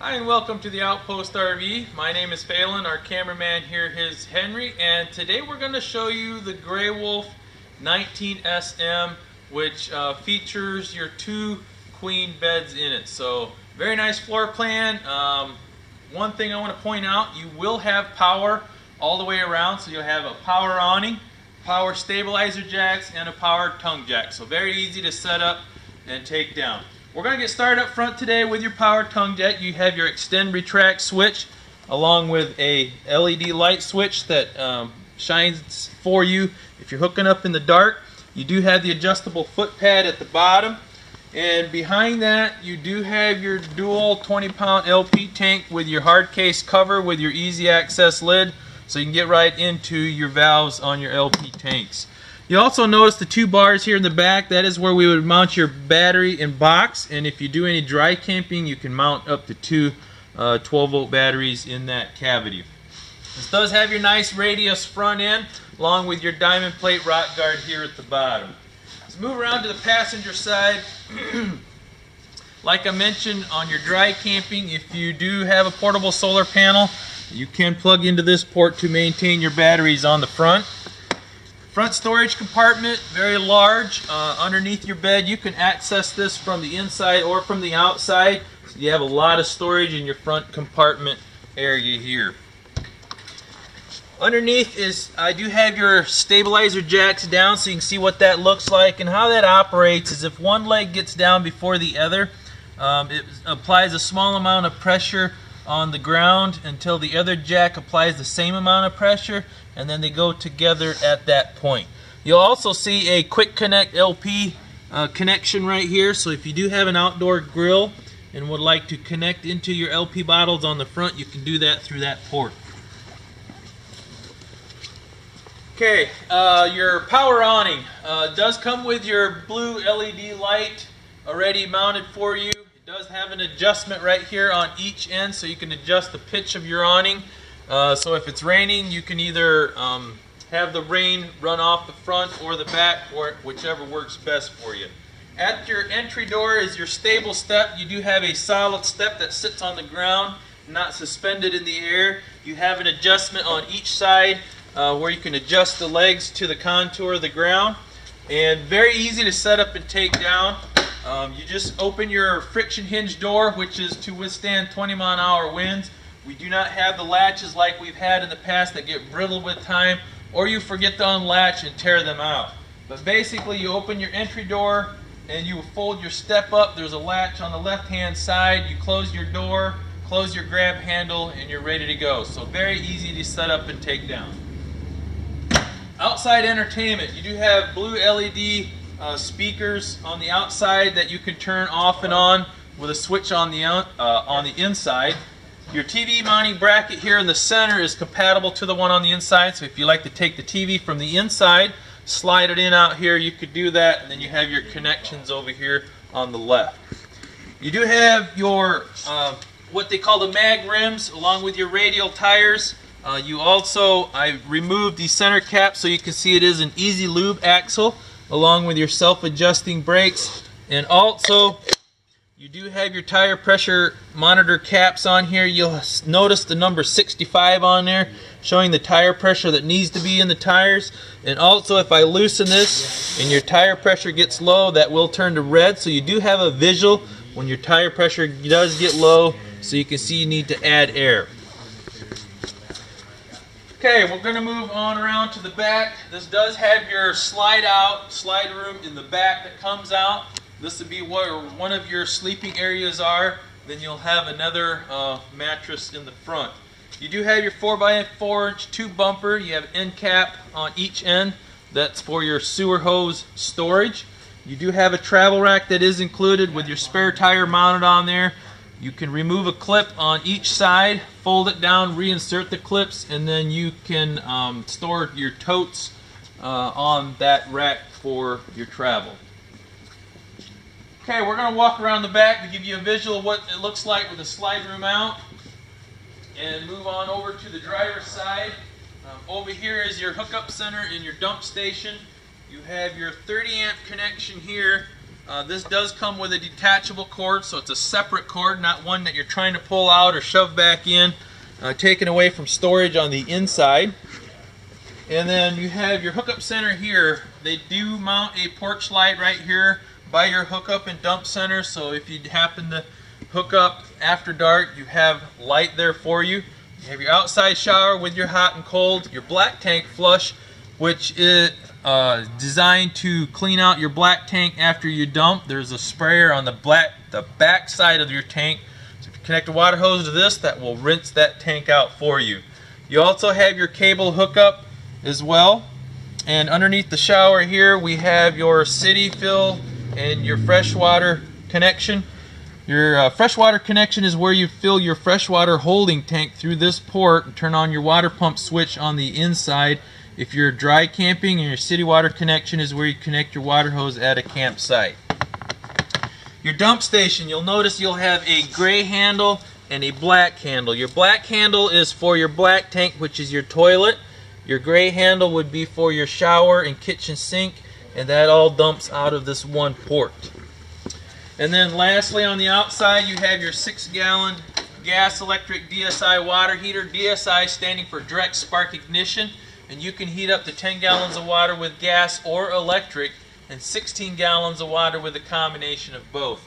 Hi and welcome to the Outpost RV. My name is Phelan, our cameraman here is Henry, and today we're going to show you the Grey Wolf 19SM, which uh, features your two queen beds in it. So very nice floor plan. Um, one thing I want to point out, you will have power all the way around, so you'll have a power awning, power stabilizer jacks, and a power tongue jack. So very easy to set up and take down. We're going to get started up front today with your power tongue jack. You have your extend retract switch along with a LED light switch that um, shines for you if you're hooking up in the dark. You do have the adjustable foot pad at the bottom. And behind that, you do have your dual 20 pound LP tank with your hard case cover with your easy access lid so you can get right into your valves on your LP tanks. You also notice the two bars here in the back. That is where we would mount your battery and box. And if you do any dry camping, you can mount up to two uh, 12 volt batteries in that cavity. This does have your nice radius front end along with your diamond plate rock guard here at the bottom. Let's move around to the passenger side. like I mentioned on your dry camping, if you do have a portable solar panel, you can plug into this port to maintain your batteries on the front. Front storage compartment, very large. Uh, underneath your bed, you can access this from the inside or from the outside. So you have a lot of storage in your front compartment area here. Underneath is, I do have your stabilizer jacks down so you can see what that looks like. And how that operates is if one leg gets down before the other, um, it applies a small amount of pressure on the ground until the other jack applies the same amount of pressure and then they go together at that point. You'll also see a quick connect LP uh, connection right here so if you do have an outdoor grill and would like to connect into your LP bottles on the front you can do that through that port. Okay, uh, your power awning uh, does come with your blue LED light already mounted for you It does have an adjustment right here on each end so you can adjust the pitch of your awning. Uh, so if it's raining, you can either um, have the rain run off the front or the back, or whichever works best for you. At your entry door is your stable step. You do have a solid step that sits on the ground, not suspended in the air. You have an adjustment on each side uh, where you can adjust the legs to the contour of the ground. And very easy to set up and take down. Um, you just open your friction hinge door, which is to withstand 20 mile an hour winds. We do not have the latches like we've had in the past that get brittle with time, or you forget to unlatch and tear them out. But basically, you open your entry door and you fold your step up. There's a latch on the left hand side. You close your door, close your grab handle, and you're ready to go. So very easy to set up and take down. Outside entertainment, you do have blue LED uh, speakers on the outside that you can turn off and on with a switch on the uh, on the inside. Your TV mounting bracket here in the center is compatible to the one on the inside, so if you like to take the TV from the inside, slide it in out here, you could do that, and then you have your connections over here on the left. You do have your uh, what they call the mag rims along with your radial tires. Uh, you also, I removed the center cap so you can see it is an easy lube axle along with your self-adjusting brakes. And also, you do have your tire pressure monitor caps on here. You'll notice the number 65 on there, showing the tire pressure that needs to be in the tires. And also, if I loosen this and your tire pressure gets low, that will turn to red. So you do have a visual when your tire pressure does get low, so you can see you need to add air. Okay, we're going to move on around to the back. This does have your slide out, slide room in the back that comes out. This would be where one of your sleeping areas are. Then you'll have another uh, mattress in the front. You do have your 4x4 inch tube bumper. You have end cap on each end. That's for your sewer hose storage. You do have a travel rack that is included with your spare tire mounted on there. You can remove a clip on each side, fold it down, reinsert the clips, and then you can um, store your totes uh, on that rack for your travel. Okay, we're going to walk around the back to give you a visual of what it looks like with the slide room out. And move on over to the driver's side. Um, over here is your hookup center and your dump station. You have your 30 amp connection here Uh, this does come with a detachable cord, so it's a separate cord, not one that you're trying to pull out or shove back in, uh, taken away from storage on the inside. And then you have your hookup center here. They do mount a porch light right here by your hookup and dump center, so if you happen to hook up after dark, you have light there for you. You have your outside shower with your hot and cold, your black tank flush, which is uh, designed to clean out your black tank after you dump. There's a sprayer on the black the back side of your tank. So if you connect a water hose to this, that will rinse that tank out for you. You also have your cable hookup as well. And underneath the shower here, we have your city fill and your freshwater connection. Your uh, freshwater connection is where you fill your freshwater holding tank through this port and turn on your water pump switch on the inside if you're dry camping and your city water connection is where you connect your water hose at a campsite. Your dump station, you'll notice you'll have a gray handle and a black handle. Your black handle is for your black tank, which is your toilet. Your gray handle would be for your shower and kitchen sink, and that all dumps out of this one port. And then lastly, on the outside, you have your six gallon gas electric DSI water heater. DSI standing for direct spark ignition and you can heat up to 10 gallons of water with gas or electric and 16 gallons of water with a combination of both.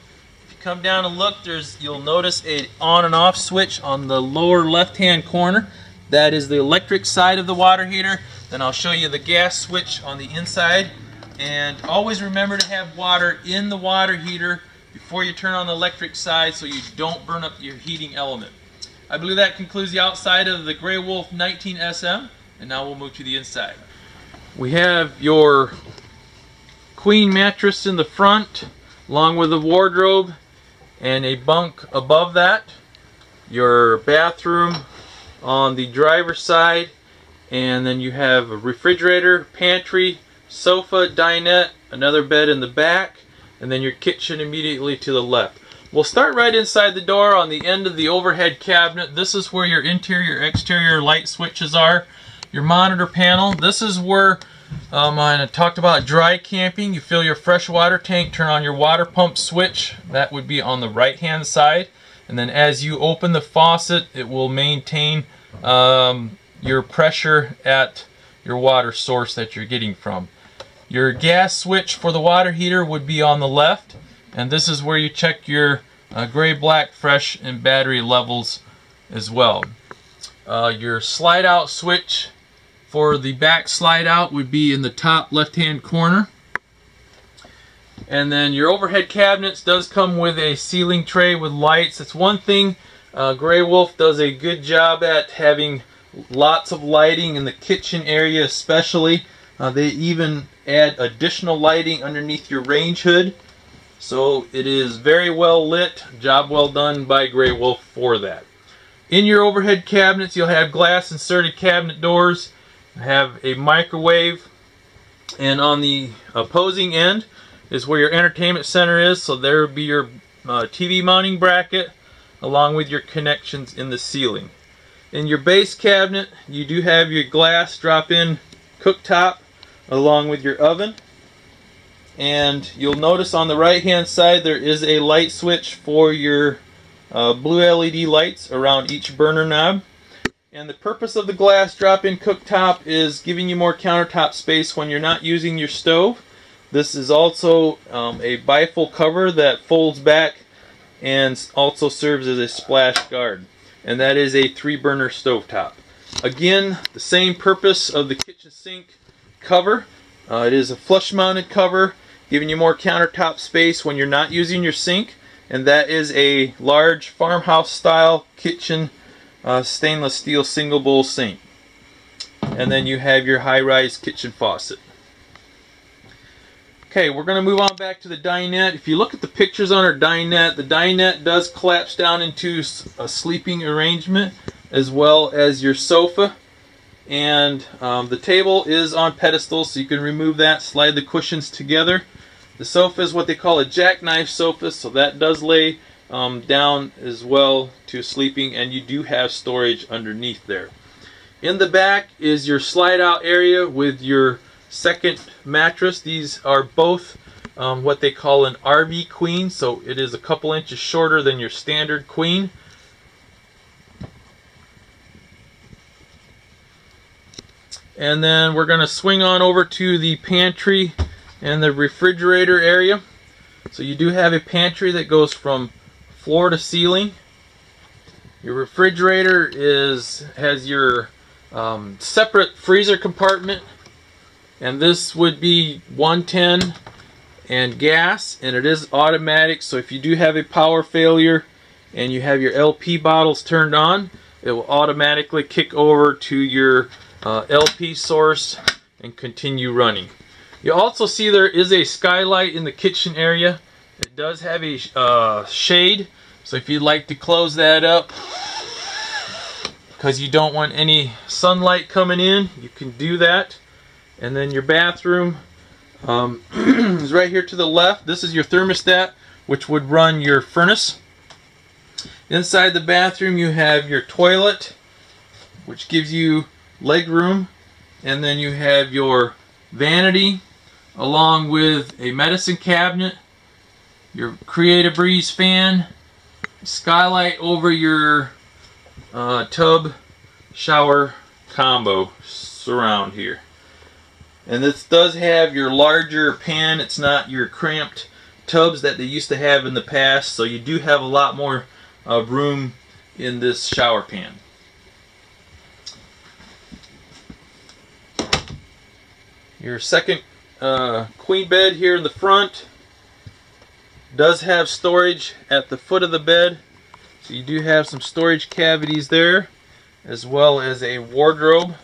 If you come down and look, there's you'll notice a on and off switch on the lower left hand corner. That is the electric side of the water heater. Then I'll show you the gas switch on the inside. And always remember to have water in the water heater before you turn on the electric side so you don't burn up your heating element. I believe that concludes the outside of the Grey Wolf 19SM. And now we'll move to the inside. We have your queen mattress in the front, along with a wardrobe and a bunk above that. Your bathroom on the driver's side, and then you have a refrigerator, pantry, sofa, dinette, another bed in the back, and then your kitchen immediately to the left. We'll start right inside the door on the end of the overhead cabinet. This is where your interior exterior light switches are your monitor panel. This is where um, I talked about dry camping. You fill your fresh water tank, turn on your water pump switch. That would be on the right hand side. And then as you open the faucet, it will maintain um, your pressure at your water source that you're getting from. Your gas switch for the water heater would be on the left. And this is where you check your uh, gray, black, fresh, and battery levels as well. Uh, your slide out switch for the back slide out would be in the top left hand corner. And then your overhead cabinets does come with a ceiling tray with lights. That's one thing uh, Grey Wolf does a good job at having lots of lighting in the kitchen area especially. Uh, they even add additional lighting underneath your range hood. So it is very well lit. Job well done by Grey Wolf for that. In your overhead cabinets you'll have glass inserted cabinet doors have a microwave and on the opposing end is where your entertainment center is so there would be your uh, TV mounting bracket along with your connections in the ceiling. In your base cabinet you do have your glass drop-in cooktop along with your oven and you'll notice on the right hand side there is a light switch for your uh, blue LED lights around each burner knob and the purpose of the glass drop-in cooktop is giving you more countertop space when you're not using your stove. This is also um, a bifold cover that folds back and also serves as a splash guard. And that is a three burner stovetop. Again, the same purpose of the kitchen sink cover. Uh, it is a flush mounted cover, giving you more countertop space when you're not using your sink. And that is a large farmhouse style kitchen uh, stainless steel single bowl sink. And then you have your high-rise kitchen faucet. Okay, we're going to move on back to the dinette. If you look at the pictures on our dinette, the dinette does collapse down into a sleeping arrangement as well as your sofa. And um, the table is on pedestals, so you can remove that, slide the cushions together. The sofa is what they call a jackknife sofa, so that does lay um, down as well to sleeping and you do have storage underneath there. In the back is your slide out area with your second mattress. These are both um, what they call an RV queen, so it is a couple inches shorter than your standard queen. And then we're going to swing on over to the pantry and the refrigerator area. So you do have a pantry that goes from floor to ceiling. Your refrigerator is has your um, separate freezer compartment and this would be 110 and gas and it is automatic so if you do have a power failure and you have your LP bottles turned on it will automatically kick over to your uh, LP source and continue running. You also see there is a skylight in the kitchen area. It does have a uh, shade so if you'd like to close that up because you don't want any sunlight coming in you can do that and then your bathroom um, is right here to the left. This is your thermostat, which would run your furnace. Inside the bathroom, you have your toilet, which gives you leg room. And then you have your vanity, along with a medicine cabinet, your Creative Breeze fan, skylight over your uh, tub shower combo surround here. And this does have your larger pan. It's not your cramped tubs that they used to have in the past. So you do have a lot more uh, room in this shower pan. Your second uh, queen bed here in the front does have storage at the foot of the bed. So you do have some storage cavities there as well as a wardrobe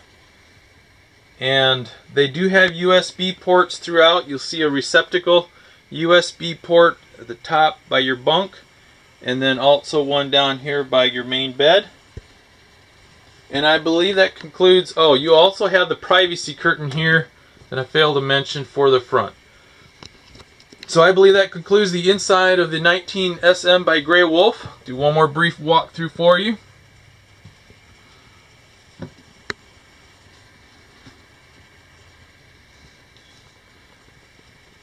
and they do have USB ports throughout. You'll see a receptacle USB port at the top by your bunk and then also one down here by your main bed. And I believe that concludes, oh, you also have the privacy curtain here that I failed to mention for the front. So I believe that concludes the inside of the 19 SM by Grey Wolf. Do one more brief walkthrough for you.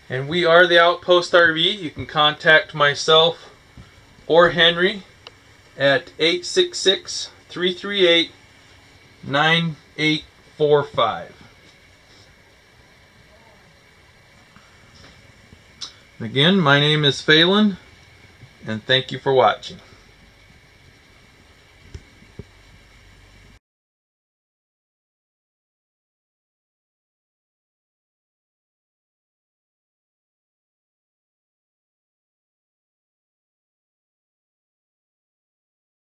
And we are the Outpost RV. You can contact myself or Henry at 866-338-9845. Again, my name is Phelan, and thank you for watching.